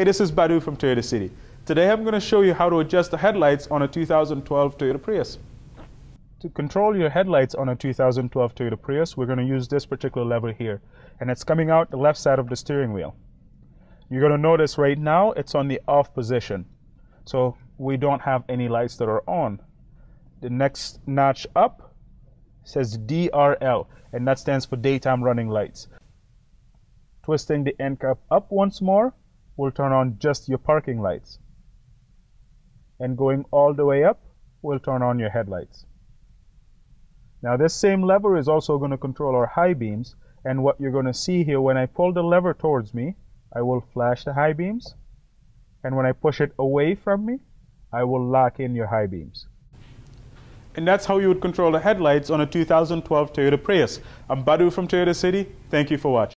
Hey, this is Badu from Toyota City. Today I'm going to show you how to adjust the headlights on a 2012 Toyota Prius. To control your headlights on a 2012 Toyota Prius, we're going to use this particular lever here. And it's coming out the left side of the steering wheel. You're going to notice right now it's on the off position. So we don't have any lights that are on. The next notch up says DRL, and that stands for daytime running lights. Twisting the end cap up once more will turn on just your parking lights. And going all the way up will turn on your headlights. Now this same lever is also going to control our high beams and what you're going to see here when I pull the lever towards me I will flash the high beams and when I push it away from me I will lock in your high beams. And that's how you would control the headlights on a 2012 Toyota Prius. I'm Badu from Toyota City. Thank you for watching.